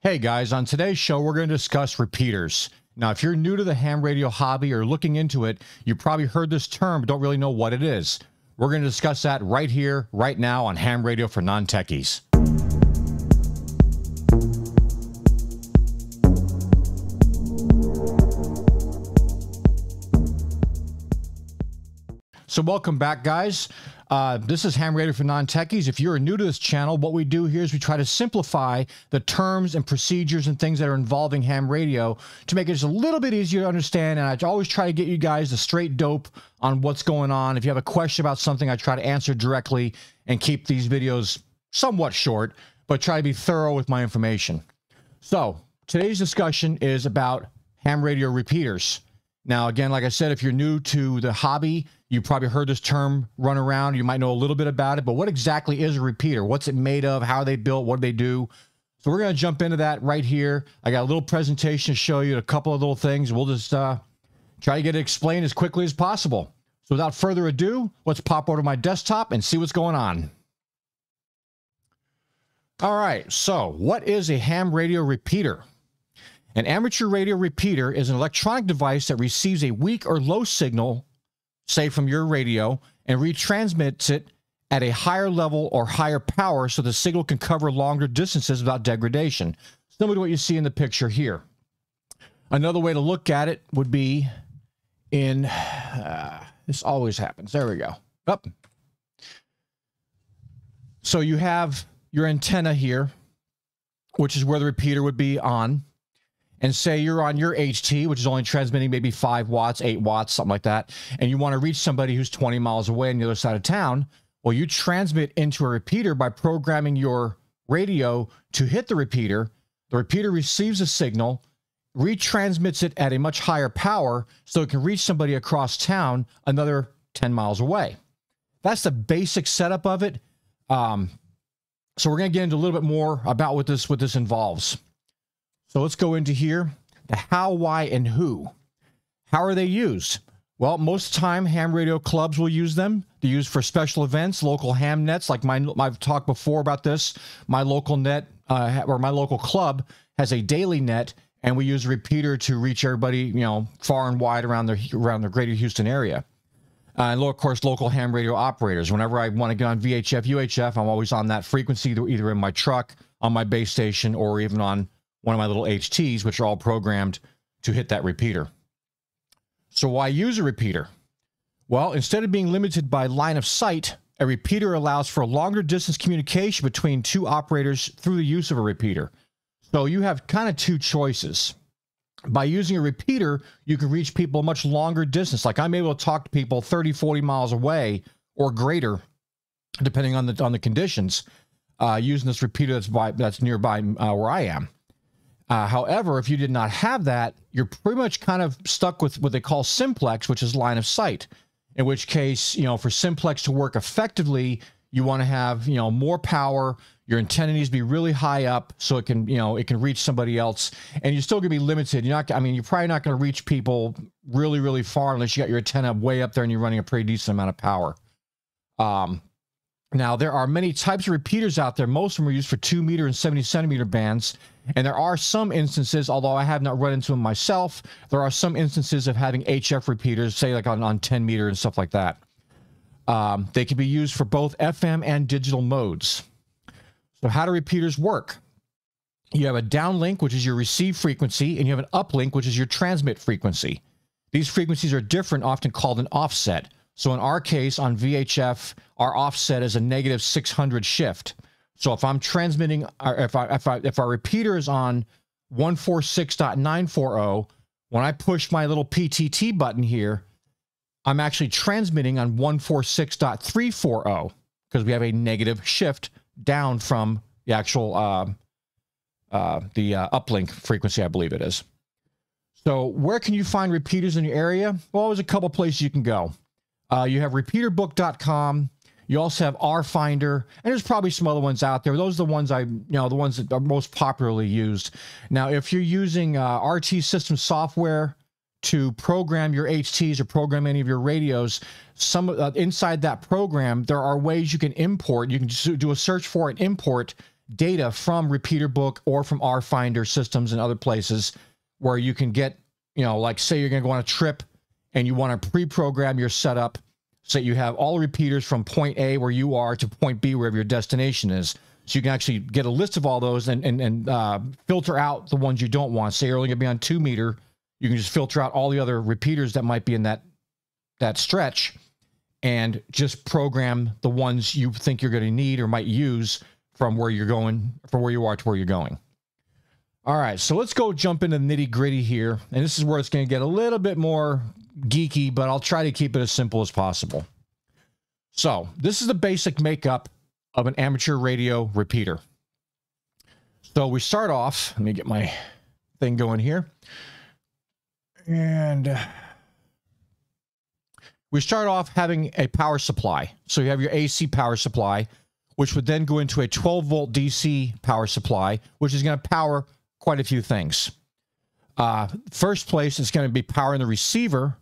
Hey guys, on today's show, we're going to discuss repeaters. Now, if you're new to the ham radio hobby or looking into it, you probably heard this term but don't really know what it is. We're going to discuss that right here, right now on Ham Radio for Non Techies. So, welcome back, guys. Uh, this is Ham Radio for Non-Techies. If you're new to this channel, what we do here is we try to simplify the terms and procedures and things that are involving ham radio to make it just a little bit easier to understand. And I always try to get you guys the straight dope on what's going on. If you have a question about something, I try to answer directly and keep these videos somewhat short, but try to be thorough with my information. So today's discussion is about ham radio repeaters. Now, again, like I said, if you're new to the hobby, you probably heard this term run around. You might know a little bit about it, but what exactly is a repeater? What's it made of? How are they built? What do they do? So we're going to jump into that right here. I got a little presentation to show you a couple of little things. We'll just uh, try to get it explained as quickly as possible. So without further ado, let's pop over to my desktop and see what's going on. All right, so what is a ham radio repeater? An amateur radio repeater is an electronic device that receives a weak or low signal, say from your radio, and retransmits it at a higher level or higher power so the signal can cover longer distances without degradation. Similar to what you see in the picture here. Another way to look at it would be in, uh, this always happens. There we go. Up. So you have your antenna here, which is where the repeater would be on and say you're on your HT, which is only transmitting maybe five watts, eight watts, something like that, and you want to reach somebody who's 20 miles away on the other side of town, well, you transmit into a repeater by programming your radio to hit the repeater. The repeater receives a signal, retransmits it at a much higher power so it can reach somebody across town another 10 miles away. That's the basic setup of it. Um, so we're going to get into a little bit more about what this what this involves. So let's go into here the how, why, and who. How are they used? Well, most time ham radio clubs will use them. They're used for special events, local ham nets. Like my, I've talked before about this. My local net uh, or my local club has a daily net, and we use a repeater to reach everybody, you know, far and wide around the around the greater Houston area. Uh, and of course, local ham radio operators. Whenever I want to get on VHF, UHF, I'm always on that frequency, either in my truck, on my base station, or even on one of my little HTs, which are all programmed to hit that repeater. So why use a repeater? Well, instead of being limited by line of sight, a repeater allows for longer distance communication between two operators through the use of a repeater. So you have kind of two choices. By using a repeater, you can reach people much longer distance. Like I'm able to talk to people 30, 40 miles away or greater, depending on the on the conditions, uh, using this repeater that's by, that's nearby uh, where I am. Uh, however, if you did not have that, you're pretty much kind of stuck with what they call simplex, which is line of sight. In which case, you know, for simplex to work effectively, you want to have, you know, more power. Your antenna needs to be really high up so it can, you know, it can reach somebody else. And you're still going to be limited. You're not, I mean, you're probably not going to reach people really, really far unless you got your antenna way up there and you're running a pretty decent amount of power. Um, now, there are many types of repeaters out there. Most of them are used for 2 meter and 70 centimeter bands. And there are some instances, although I have not run into them myself, there are some instances of having HF repeaters, say like on, on 10 meter and stuff like that. Um, they can be used for both FM and digital modes. So, how do repeaters work? You have a downlink, which is your receive frequency, and you have an uplink, which is your transmit frequency. These frequencies are different, often called an offset. So in our case on VHF, our offset is a negative 600 shift. So if I'm transmitting, if I, if I, if our repeater is on 146.940, when I push my little PTT button here, I'm actually transmitting on 146.340 because we have a negative shift down from the actual uh, uh, the uh, uplink frequency, I believe it is. So where can you find repeaters in your area? Well, there's a couple places you can go. Uh, you have repeaterbook.com. You also have RFinder, and there's probably some other ones out there. Those are the ones I, you know, the ones that are most popularly used. Now, if you're using uh, RT system software to program your HTs or program any of your radios, some uh, inside that program, there are ways you can import. You can just do a search for and import data from Repeater Book or from R Finder systems and other places where you can get, you know, like say you're going to go on a trip and you want to pre-program your setup so that you have all repeaters from point A where you are to point B wherever your destination is. So you can actually get a list of all those and and, and uh, filter out the ones you don't want. Say you're only going to be on two meter, you can just filter out all the other repeaters that might be in that that stretch and just program the ones you think you're going to need or might use from where you're going, from where you are to where you're going. All right, so let's go jump into nitty gritty here. And this is where it's going to get a little bit more geeky, but I'll try to keep it as simple as possible. So this is the basic makeup of an amateur radio repeater. So we start off, let me get my thing going here. And we start off having a power supply. So you have your AC power supply, which would then go into a 12 volt DC power supply, which is going to power quite a few things. Uh, first place, it's going to be powering the receiver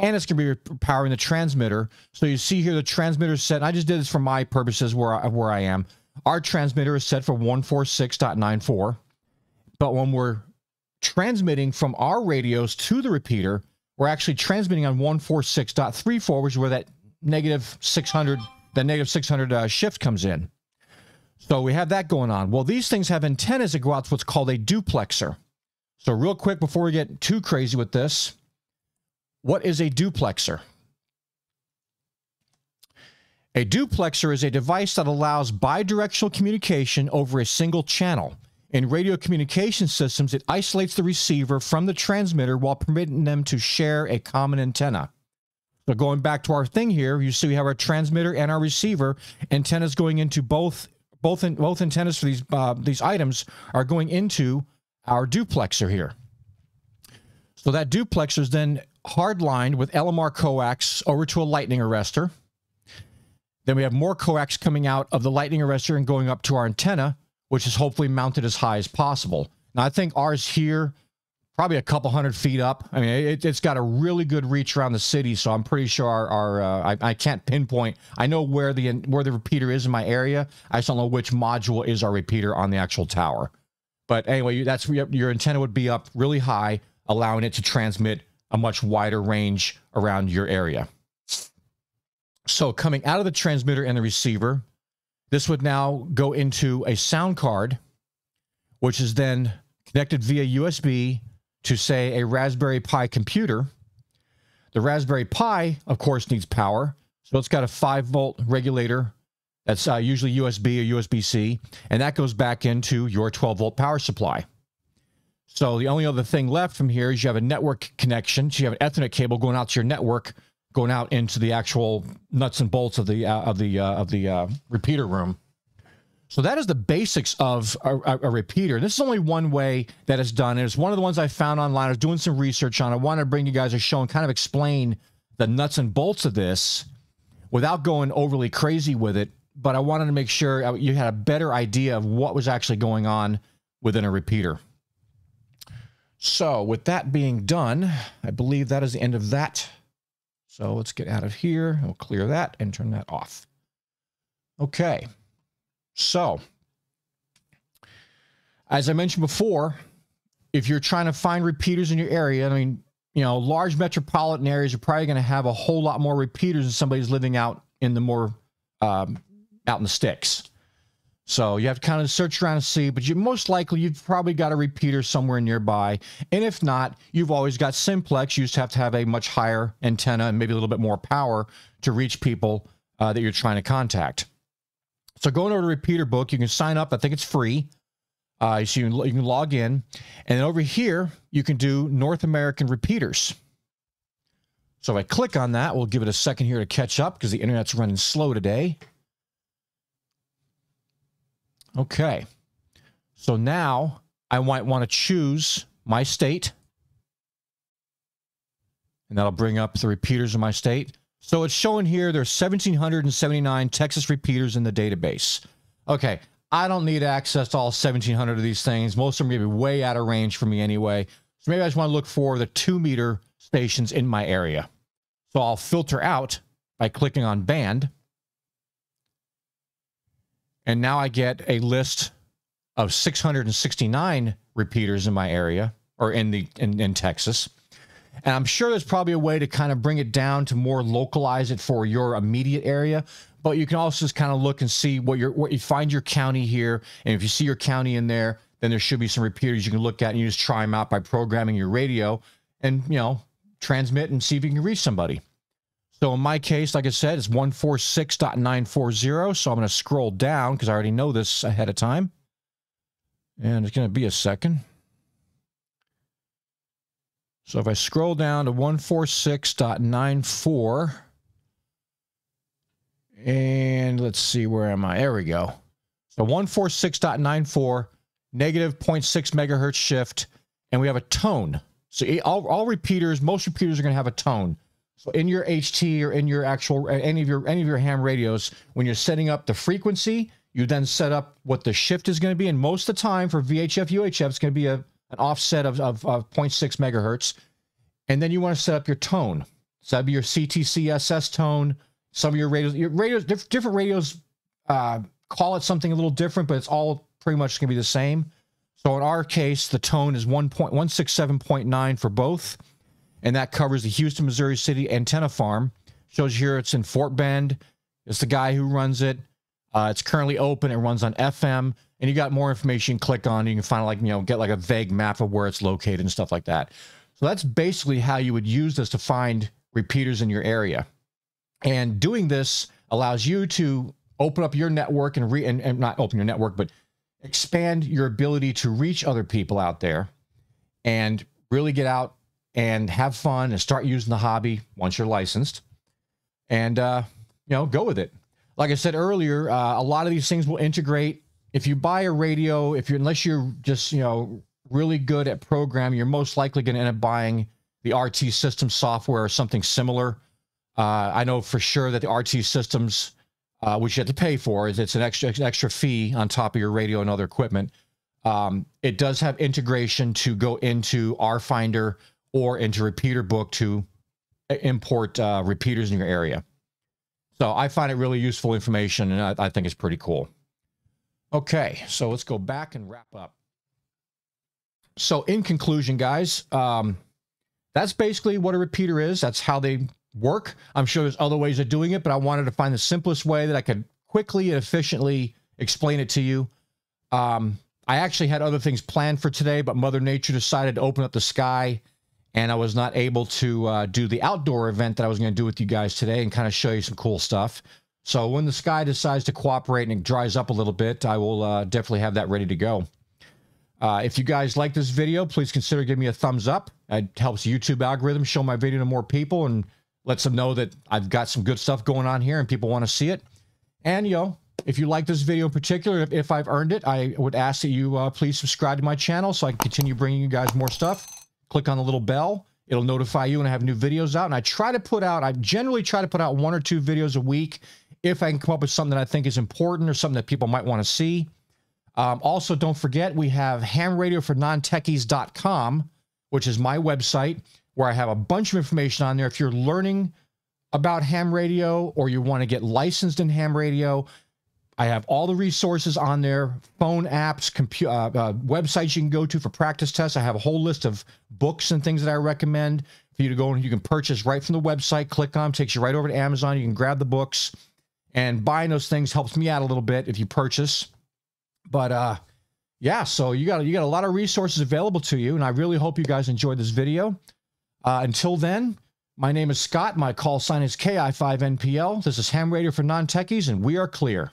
and it's going to be powering the transmitter. So you see here the transmitter set. I just did this for my purposes where I, where I am. Our transmitter is set for 146.94. But when we're transmitting from our radios to the repeater, we're actually transmitting on 146.34, which is where that negative 600, that negative 600 uh, shift comes in. So we have that going on. Well, these things have antennas that go out to what's called a duplexer. So real quick, before we get too crazy with this, what is a duplexer? A duplexer is a device that allows bidirectional communication over a single channel. In radio communication systems, it isolates the receiver from the transmitter while permitting them to share a common antenna. So going back to our thing here, you see we have our transmitter and our receiver. Antennas going into both both in, both antennas for these uh, these items are going into our duplexer here. So that duplexer is then hardlined with LMR coax over to a lightning arrestor. Then we have more coax coming out of the lightning arrestor and going up to our antenna which is hopefully mounted as high as possible. Now, I think ours here, probably a couple hundred feet up. I mean, it, has got a really good reach around the city, so I'm pretty sure our, our uh, I, I, can't pinpoint. I know where the where the repeater is in my area. I just don't know which module is our repeater on the actual tower. But anyway, that's your antenna would be up really high, allowing it to transmit a much wider range around your area. So coming out of the transmitter and the receiver, this would now go into a sound card, which is then connected via USB to, say, a Raspberry Pi computer. The Raspberry Pi, of course, needs power. So it's got a 5 volt regulator that's uh, usually USB or USB C, and that goes back into your 12 volt power supply. So the only other thing left from here is you have a network connection. So you have an Ethernet cable going out to your network going out into the actual nuts and bolts of the uh, of the uh, of the uh, repeater room. So that is the basics of a, a, a, repeater. This is only one way that it's done. it's one of the ones I found online. I was doing some research on. I wanted to bring you guys a show and kind of explain the nuts and bolts of this without going overly crazy with it. But I wanted to make sure you had a better idea of what was actually going on within a repeater. So with that being done, I believe that is the end of that so let's get out of here. We'll clear that and turn that off. Okay. So, as I mentioned before, if you're trying to find repeaters in your area, I mean, you know, large metropolitan areas are probably going to have a whole lot more repeaters than somebody's living out in the more um, out in the sticks. So you have to kind of search around and see, but you most likely you've probably got a repeater somewhere nearby. And if not, you've always got simplex. You just have to have a much higher antenna and maybe a little bit more power to reach people uh, that you're trying to contact. So going over to Repeater Book, you can sign up. I think it's free. Uh, so you can, you can log in. And then over here, you can do North American repeaters. So if I click on that, we'll give it a second here to catch up because the internet's running slow today. Okay. So now I might want to choose my state. And that'll bring up the repeaters in my state. So it's showing here there's 1,779 Texas repeaters in the database. Okay, I don't need access to all 1,700 of these things. Most of them are going to be way out of range for me anyway. So maybe I just want to look for the two meter stations in my area. So I'll filter out by clicking on band. And now I get a list of 669 repeaters in my area or in the in, in Texas. And I'm sure there's probably a way to kind of bring it down to more localize it for your immediate area. But you can also just kind of look and see what your what you find your county here. And if you see your county in there, then there should be some repeaters you can look at and you just try them out by programming your radio and you know transmit and see if you can reach somebody. So in my case, like I said, it's 146.940. So I'm going to scroll down because I already know this ahead of time. And it's going to be a second. So if I scroll down to 146.94, and let's see, where am I? There we go. So 146.94, negative 0.6 megahertz shift, and we have a tone. So all, all repeaters, most repeaters are going to have a tone. So in your HT or in your actual any of your any of your ham radios, when you're setting up the frequency, you then set up what the shift is going to be. And most of the time for VHF, UHF, it's going to be a, an offset of, of, of 0.6 megahertz. And then you want to set up your tone. So that'd be your CTCSS tone. Some of your radios, your radios, different radios uh, call it something a little different, but it's all pretty much going to be the same. So in our case, the tone is 1.167.9 for both and that covers the Houston, Missouri City antenna farm. Shows here it's in Fort Bend. It's the guy who runs it. Uh, it's currently open. It runs on FM, and you got more information. Click on. You can find like you know get like a vague map of where it's located and stuff like that. So that's basically how you would use this to find repeaters in your area. And doing this allows you to open up your network and re and, and not open your network, but expand your ability to reach other people out there and really get out and have fun and start using the hobby once you're licensed. And uh, you know go with it. Like i said earlier uh, a lot of these things will integrate. If you buy a radio if you're unless you're just you know really good at programming you're most likely going to end up buying the rt system software or something similar. Uh, i know for sure that the rt systems uh, which you have to pay for is it's an extra extra fee on top of your radio and other equipment. Um, it does have integration to go into rfinder or into repeater book to import uh, repeaters in your area. So I find it really useful information, and I, I think it's pretty cool. Okay, so let's go back and wrap up. So in conclusion, guys, um, that's basically what a repeater is. That's how they work. I'm sure there's other ways of doing it, but I wanted to find the simplest way that I could quickly and efficiently explain it to you. Um, I actually had other things planned for today, but Mother Nature decided to open up the sky and I was not able to uh, do the outdoor event that I was going to do with you guys today and kind of show you some cool stuff. So when the sky decides to cooperate and it dries up a little bit, I will uh, definitely have that ready to go. Uh, if you guys like this video, please consider giving me a thumbs up. It helps YouTube algorithm show my video to more people and lets them know that I've got some good stuff going on here and people want to see it. And, you know, if you like this video in particular, if, if I've earned it, I would ask that you uh, please subscribe to my channel so I can continue bringing you guys more stuff click on the little bell. It'll notify you when I have new videos out. And I try to put out, I generally try to put out one or two videos a week if I can come up with something that I think is important or something that people might want to see. Um, also, don't forget, we have hamradiofornontechies.com, which is my website where I have a bunch of information on there. If you're learning about ham radio or you want to get licensed in ham radio, I have all the resources on there, phone apps, computer, uh, uh, websites you can go to for practice tests. I have a whole list of books and things that I recommend for you to go and you can purchase right from the website. Click on, takes you right over to Amazon. You can grab the books, and buying those things helps me out a little bit if you purchase. But uh, yeah, so you got you got a lot of resources available to you, and I really hope you guys enjoyed this video. Uh, until then, my name is Scott. My call sign is KI5NPL. This is Ham Radio for Non Techies, and we are clear.